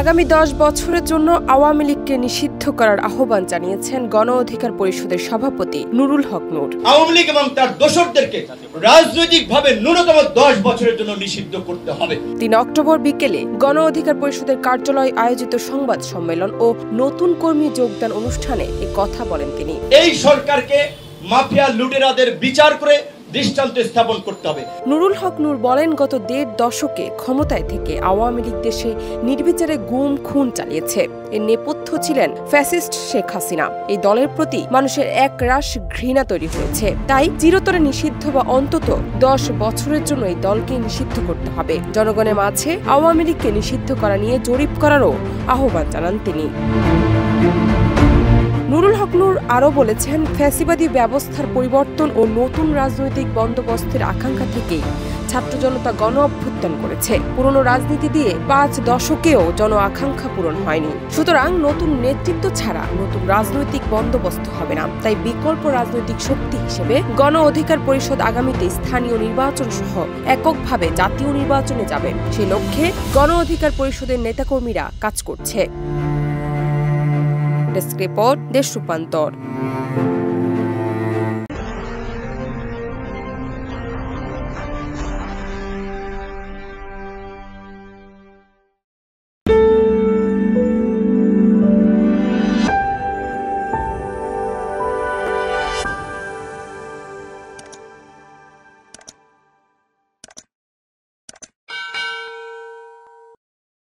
আগামী দশ বছরের জন্য আওয়ামী লীগকে নিষিদ্ধ করার আহ্বান জানিয়েছেন গণ অধিকার পরিষদের সভাপতি নুরুল হক নূর। আওয়ামী লীগ এবং তার দোসরদেরকে রাজনৈতিকভাবে ন্যূনতম দশ বছরের জন্য নিষিদ্ধ করতে হবে। তিন অক্টোবর বিকেলে গণ অধিকার পরিষদের কার্যালয়ে আয়োজিত সংবাদ সম্মেলন ও নতুন কর্মী যোগদান অনুষ্ঠানে এ কথা বলেন তিনি। এই সরকারকে মাফিয়া লুটেরাদের বিচার করে নুরুল হক নূর বলেন, গত দেড় দশকে ক্ষমতায় থেকে আওয়ামী লীগ দেশে নির্বিচারে গুম, খুন চালিয়েছে। এর নেপথ্য ছিলেন ফ্যাসিস্ট শেখ হাসিনা। এই দলের প্রতি মানুষের এক রাশ ঘৃণা তৈরি হয়েছে। তাই চিরতরে নিষিদ্ধ বা অন্তত দশ বছরের জন্য এই দলকে নিষিদ্ধ করতে হবে। জনগণের মাঝে আওয়ামী লীগকে নিষিদ্ধ করা নিয়ে জরিপ করারও আহ্বান জানান তিনি। আরও বলেছেন, ফ্যাসিবাদী ব্যবস্থার পরিবর্তন ও নতুন রাজনৈতিক বন্দোবস্তের আকাঙ্ক্ষা থেকেই ছাত্র জনতা গণ অভ্যুত্থান করেছে। পুরনো রাজনীতি দিয়ে পাঁচ দশকেও জন আকাঙ্ক্ষা পূরণ হয়নি। সুতরাং নতুন নেতৃত্ব ছাড়া নতুন রাজনৈতিক বন্দোবস্ত হবে না। তাই বিকল্প রাজনৈতিক শক্তি হিসেবে গণ অধিকার পরিষদ আগামীতে স্থানীয় নির্বাচন সহ এককভাবে জাতীয় নির্বাচনে যাবে। সে লক্ষ্যে গণ অধিকার পরিষদের নেতাকর্মীরা কাজ করছে। ডেস্ক রিপোর্ট দেশ রূপান্তর